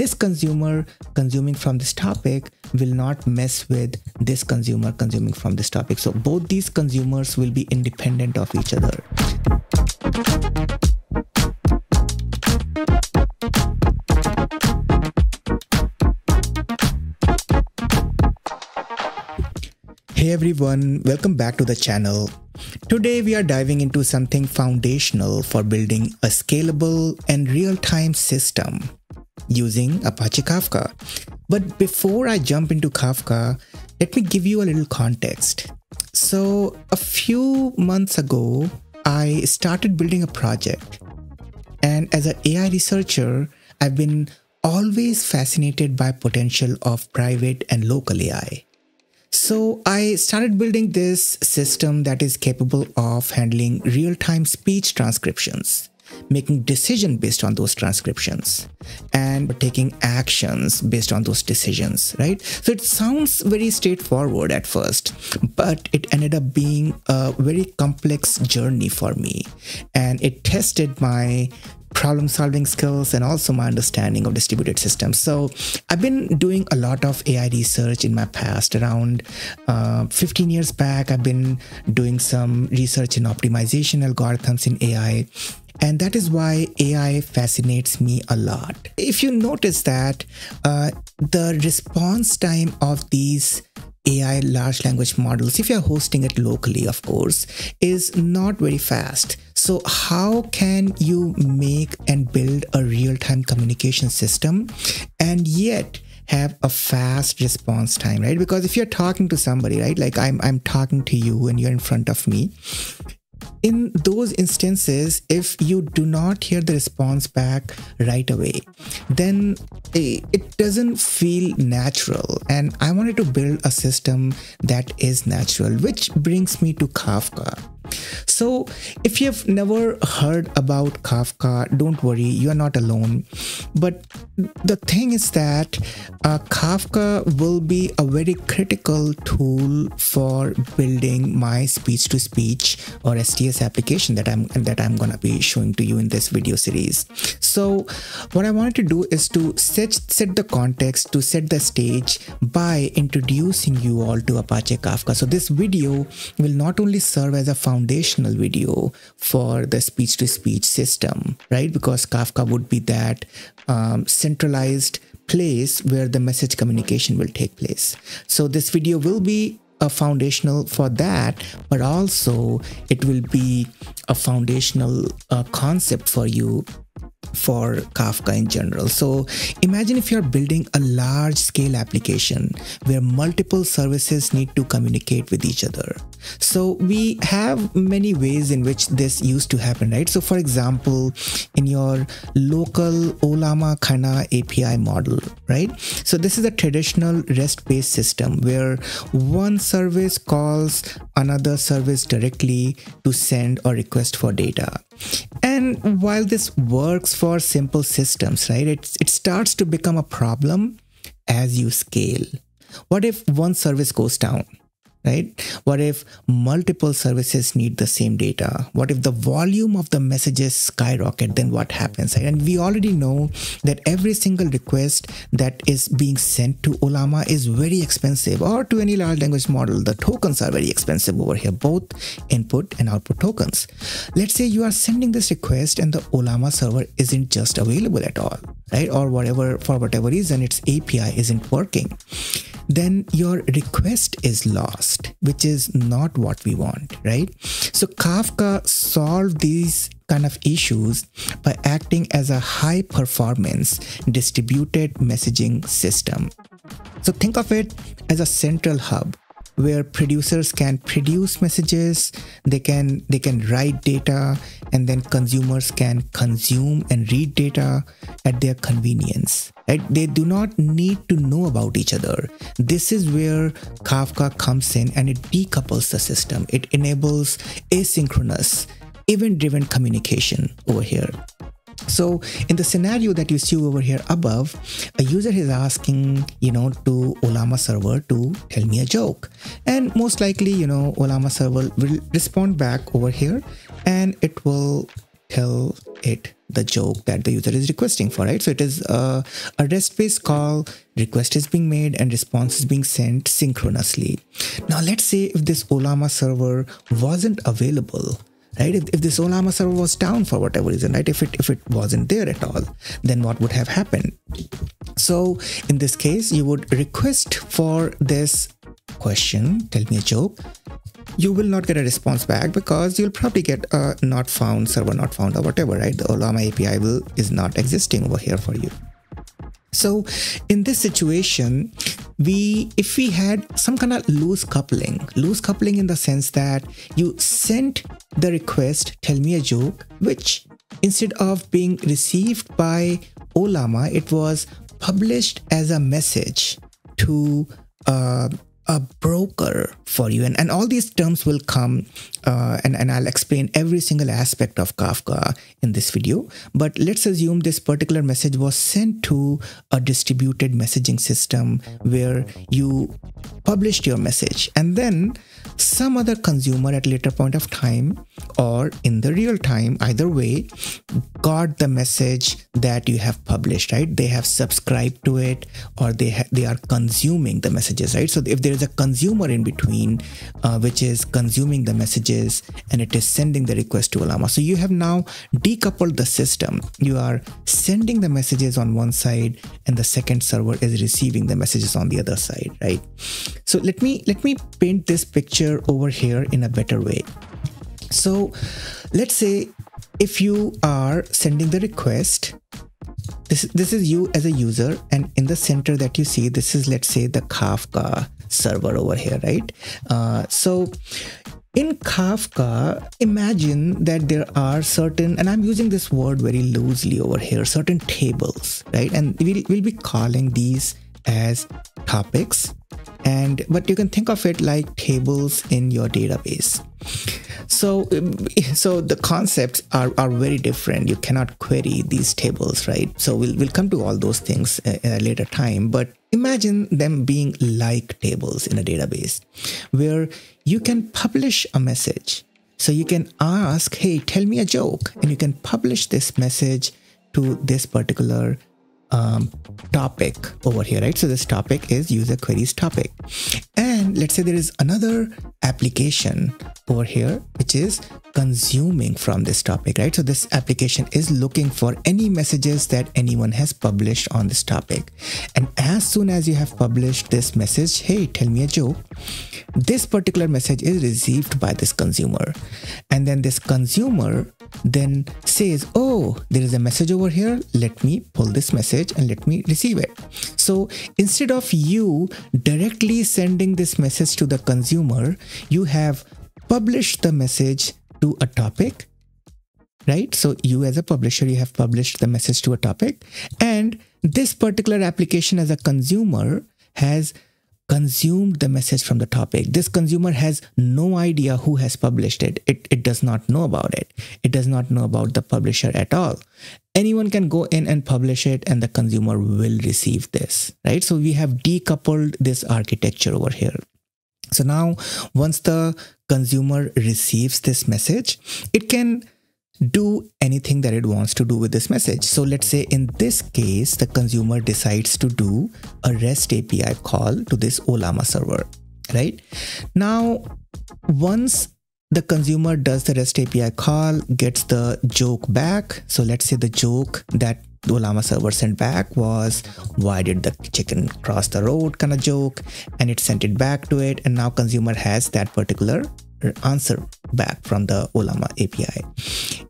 this consumer consuming from this topic will not mess with this consumer consuming from this topic. So both these consumers will be independent of each other. Hey everyone, welcome back to the channel. Today we are diving into something foundational for building a scalable and real-time system using Apache Kafka. But before I jump into Kafka, let me give you a little context. So a few months ago, I started building a project. And as an AI researcher, I've been always fascinated by potential of private and local AI. So I started building this system that is capable of handling real-time speech transcriptions, making decision based on those transcriptions and taking actions based on those decisions, right? So it sounds very straightforward at first, but it ended up being a very complex journey for me. And it tested my problem solving skills and also my understanding of distributed systems. So I've been doing a lot of AI research in my past. Around uh, 15 years back, I've been doing some research in optimization algorithms in AI. And that is why AI fascinates me a lot. If you notice that uh, the response time of these AI large language models, if you're hosting it locally, of course, is not very fast. So, how can you make and build a real time communication system and yet have a fast response time, right? Because if you're talking to somebody, right, like I'm, I'm talking to you and you're in front of me, in those instances, if you do not hear the response back right away, then eh, it doesn't feel natural. And I wanted to build a system that is natural, which brings me to Kafka. So, if you've never heard about Kafka, don't worry, you are not alone. But the thing is that uh, Kafka will be a very critical tool for building my speech to speech or STS application that I'm that I'm gonna be showing to you in this video series. So, what I wanted to do is to set set the context, to set the stage by introducing you all to Apache Kafka. So, this video will not only serve as a foundational video for the speech to speech system, right? Because Kafka would be that um, centralized place where the message communication will take place. So this video will be a foundational for that, but also it will be a foundational uh, concept for you for Kafka in general. So imagine if you're building a large scale application where multiple services need to communicate with each other. So we have many ways in which this used to happen, right? So for example, in your local Ollama Kana API model, right? So this is a traditional REST-based system where one service calls another service directly to send or request for data. And while this works for simple systems, right, it, it starts to become a problem as you scale. What if one service goes down? Right? What if multiple services need the same data? What if the volume of the messages skyrocket? Then what happens? And we already know that every single request that is being sent to Ollama is very expensive or to any large language model. The tokens are very expensive over here, both input and output tokens. Let's say you are sending this request and the Ollama server isn't just available at all, right? Or whatever, for whatever reason, its API isn't working then your request is lost, which is not what we want, right? So Kafka solved these kind of issues by acting as a high performance distributed messaging system. So think of it as a central hub where producers can produce messages they can they can write data and then consumers can consume and read data at their convenience. Right they do not need to know about each other. This is where kafka comes in and it decouples the system. It enables asynchronous event driven communication over here so in the scenario that you see over here above, a user is asking, you know, to Ollama server to tell me a joke. And most likely, you know, Ollama server will respond back over here and it will tell it the joke that the user is requesting for, right? So it is a, a REST-based call, request is being made and response is being sent synchronously. Now let's say if this Ollama server wasn't available, right? If, if this Ollama server was down for whatever reason, right? If it if it wasn't there at all, then what would have happened? So in this case, you would request for this question, tell me a joke, you will not get a response back because you'll probably get a not found server not found or whatever right the Ollama API will is not existing over here for you so in this situation we if we had some kind of loose coupling loose coupling in the sense that you sent the request tell me a joke which instead of being received by Ollama it was published as a message to uh, a broker for you. And, and all these terms will come uh, and, and I'll explain every single aspect of Kafka in this video. But let's assume this particular message was sent to a distributed messaging system where you published your message and then some other consumer at later point of time or in the real time either way got the message that you have published right? They have subscribed to it or they they are consuming the messages right? So if there is a consumer in between uh, which is consuming the messages and it is sending the request to Ollama so you have now decoupled the system. You are sending the messages on one side and the second server is receiving the messages on the other side right? So let me let me paint this picture over here in a better way. So let's say if you are sending the request this this is you as a user and in the center that you see this is let's say the kafka server over here right? Uh, so in Kafka, imagine that there are certain, and I'm using this word very loosely over here, certain tables, right? And we'll, we'll be calling these as topics. And but you can think of it like tables in your database so um, so the concepts are, are very different. You cannot query these tables right? So we'll, we'll come to all those things at a later time. But imagine them being like tables in a database where you can publish a message. So you can ask hey tell me a joke and you can publish this message to this particular um, topic over here, right? So this topic is user queries topic. And let's say there is another application over here, which is consuming from this topic, right? So this application is looking for any messages that anyone has published on this topic. And as soon as you have published this message, hey, tell me a joke, this particular message is received by this consumer. And then this consumer then says, oh, there is a message over here. Let me pull this message and let me receive it. So instead of you directly sending this message to the consumer, you have published the message to a topic right so you as a publisher you have published the message to a topic and this particular application as a consumer has consumed the message from the topic. This consumer has no idea who has published it. it. It does not know about it. It does not know about the publisher at all. Anyone can go in and publish it and the consumer will receive this, right? So we have decoupled this architecture over here. So now once the consumer receives this message, it can do anything that it wants to do with this message. So let's say in this case, the consumer decides to do a REST API call to this Ollama server, right? Now, once the consumer does the REST API call, gets the joke back. So let's say the joke that the Ollama server sent back was why did the chicken cross the road kind of joke and it sent it back to it and now consumer has that particular answer back from the Ollama API.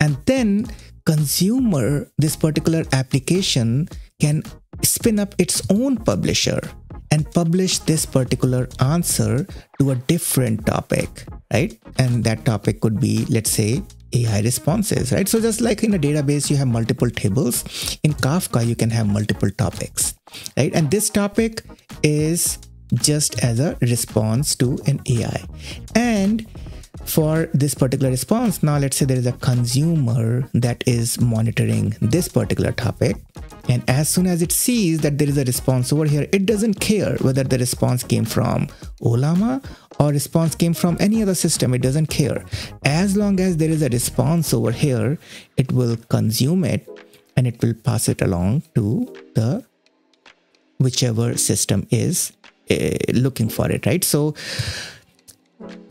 And then consumer, this particular application can spin up its own publisher and publish this particular answer to a different topic, right? And that topic could be, let's say, AI responses, right? So just like in a database, you have multiple tables. In Kafka, you can have multiple topics, right? And this topic is just as a response to an AI. And for this particular response. Now, let's say there is a consumer that is monitoring this particular topic. And as soon as it sees that there is a response over here, it doesn't care whether the response came from Ollama or response came from any other system. It doesn't care. As long as there is a response over here, it will consume it and it will pass it along to the whichever system is Uh, looking for it, right? So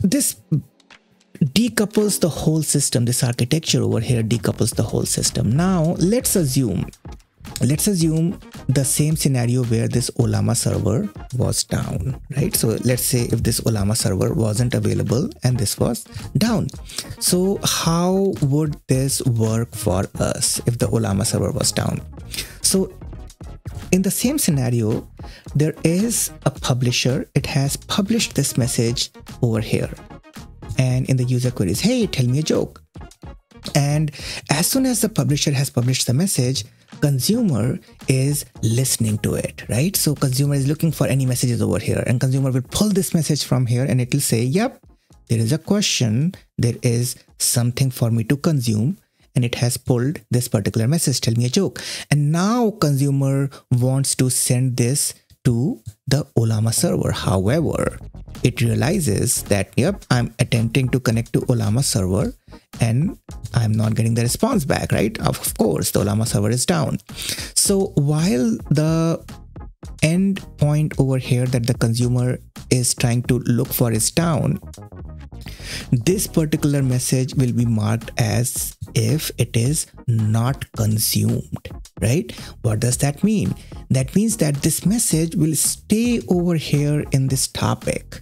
this decouples the whole system. This architecture over here decouples the whole system. Now let's assume let's assume the same scenario where this Ollama server was down, right? So let's say if this Ollama server wasn't available and this was down. So how would this work for us if the Ollama server was down? So in the same scenario, there is a publisher. It has published this message over here. And in the user queries, hey, tell me a joke. And as soon as the publisher has published the message, consumer is listening to it, right? So consumer is looking for any messages over here and consumer will pull this message from here and it will say, yep, there is a question. There is something for me to consume and it has pulled this particular message. Tell me a joke. And now consumer wants to send this to the Ollama server. However it realizes that yep i'm attempting to connect to Ollama server and i'm not getting the response back right? Of course the Ollama server is down. So while the end point over here that the consumer is trying to look for is down this particular message will be marked as if it is not consumed, right? What does that mean? That means that this message will stay over here in this topic,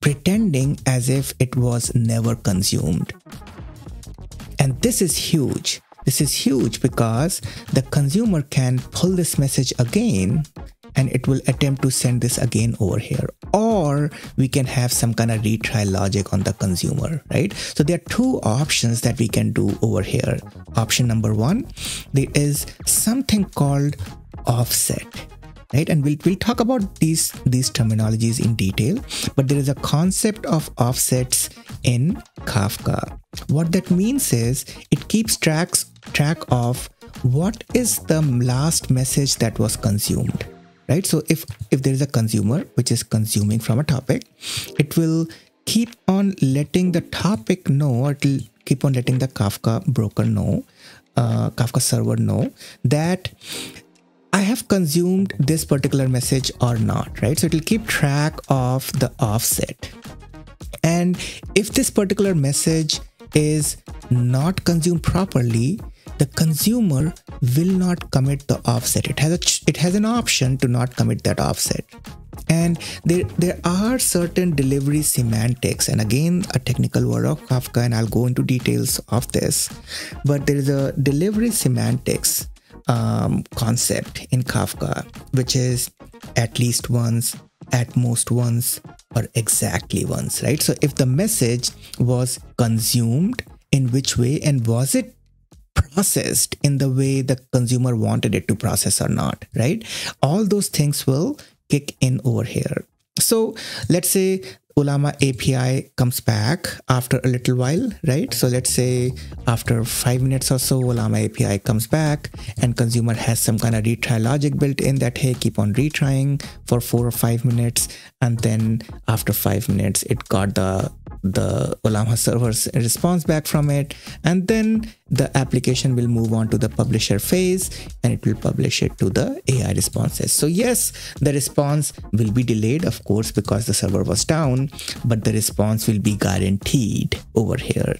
pretending as if it was never consumed. And this is huge. This is huge because the consumer can pull this message again and it will attempt to send this again over here. Or we can have some kind of retry logic on the consumer right? So there are two options that we can do over here. Option number one there is something called offset right? And we'll, we'll talk about these these terminologies in detail but there is a concept of offsets in kafka. What that means is it keeps tracks track of what is the last message that was consumed right so if if there is a consumer which is consuming from a topic it will keep on letting the topic know or it will keep on letting the kafka broker know uh, kafka server know that I have consumed this particular message or not, right? So it will keep track of the offset. And if this particular message is not consumed properly, the consumer will not commit the offset. It has a it has an option to not commit that offset. And there, there are certain delivery semantics, and again, a technical word of Kafka, and I'll go into details of this. But there is a delivery semantics um, concept in Kafka, which is at least once, at most once, or exactly once, right? So if the message was consumed, in which way, and was it processed in the way the consumer wanted it to process or not, right? All those things will kick in over here. So let's say Ollama API comes back after a little while, right? So let's say after five minutes or so, Ollama API comes back and consumer has some kind of retry logic built in that, hey, keep on retrying for four or five minutes. And then after five minutes, it got the the Ollama server's response back from it. And then the application will move on to the publisher phase and it will publish it to the AI responses. So yes, the response will be delayed, of course, because the server was down, but the response will be guaranteed over here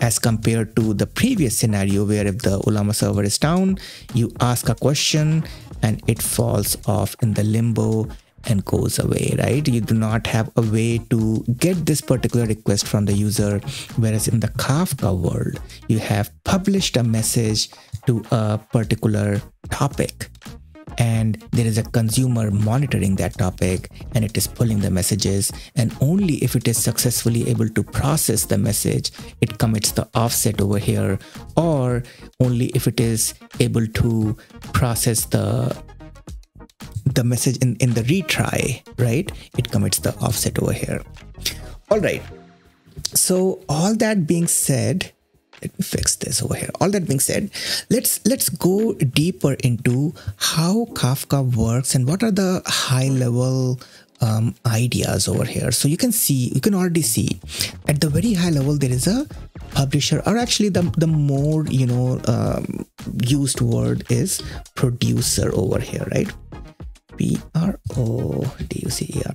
as compared to the previous scenario where if the Ollama server is down, you ask a question and it falls off in the limbo and goes away, right? You do not have a way to get this particular request from the user. Whereas in the Kafka world, you have published a message to a particular topic and there is a consumer monitoring that topic and it is pulling the messages and only if it is successfully able to process the message it commits the offset over here or only if it is able to process the the message in, in the retry, right? It commits the offset over here. All right. so all that being said, let me fix this over here all that being said let's let's go deeper into how kafka works and what are the high level um, ideas over here so you can see you can already see at the very high level there is a publisher or actually the, the more you know um, used word is producer over here right p-r-o-d-u-c-e-r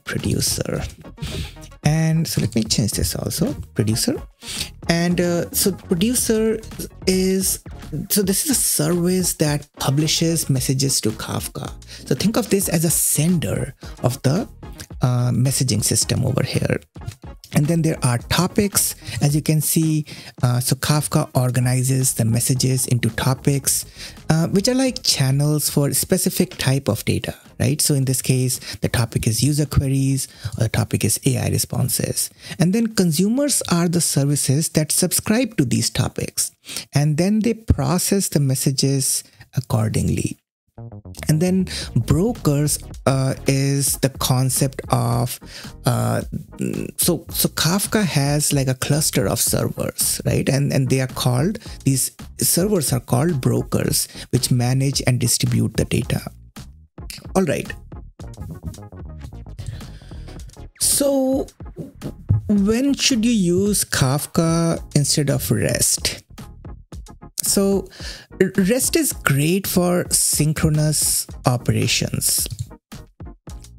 producer. And so let me change this also producer. And uh, so producer is so this is a service that publishes messages to kafka. So think of this as a sender of the uh, messaging system over here. And then there are topics. As you can see uh, so kafka organizes the messages into topics uh, which are like channels for specific type of data right? So in this case the topic is user queries or the topic is ai responses. And then consumers are the services that subscribe to these topics. And then they process the messages accordingly and then brokers uh, is the concept of uh, so so kafka has like a cluster of servers right? And and they are called these servers are called brokers which manage and distribute the data. All right. So when should you use kafka instead of rest so REST is great for synchronous operations.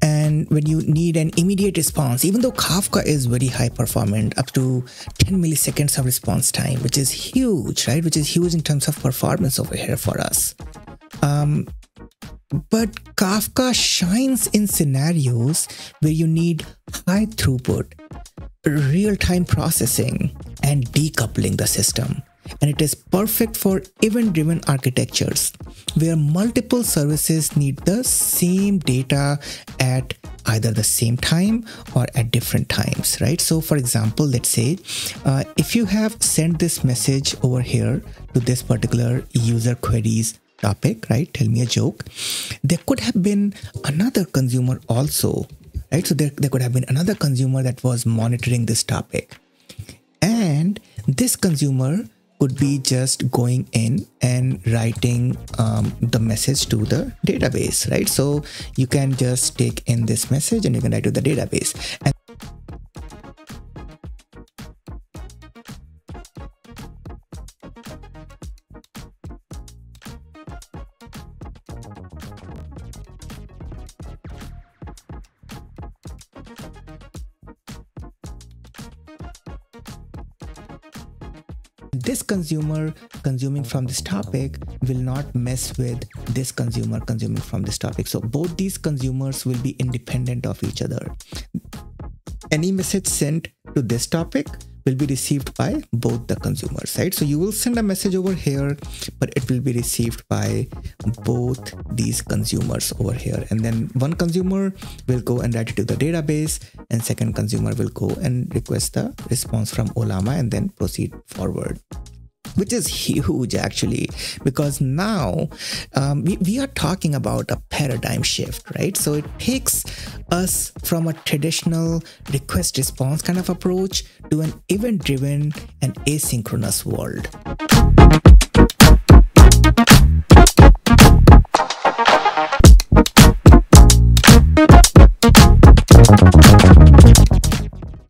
And when you need an immediate response, even though Kafka is very high performant, up to 10 milliseconds of response time, which is huge, right? Which is huge in terms of performance over here for us. Um, but Kafka shines in scenarios where you need high throughput, real time processing, and decoupling the system and it is perfect for event driven architectures where multiple services need the same data at either the same time or at different times right? So for example let's say uh, if you have sent this message over here to this particular user queries topic right? Tell me a joke. There could have been another consumer also right? So there, there could have been another consumer that was monitoring this topic. And this consumer could be just going in and writing um, the message to the database, right? So you can just take in this message and you can write to the database. And this consumer consuming from this topic will not mess with this consumer consuming from this topic. So both these consumers will be independent of each other. Any message sent to this topic will be received by both the consumers, right? So you will send a message over here, but it will be received by both these consumers over here. And then one consumer will go and write it to the database and second consumer will go and request the response from Ollama and then proceed forward. Which is huge actually because now um, we, we are talking about a paradigm shift right? So it takes us from a traditional request response kind of approach to an event driven and asynchronous world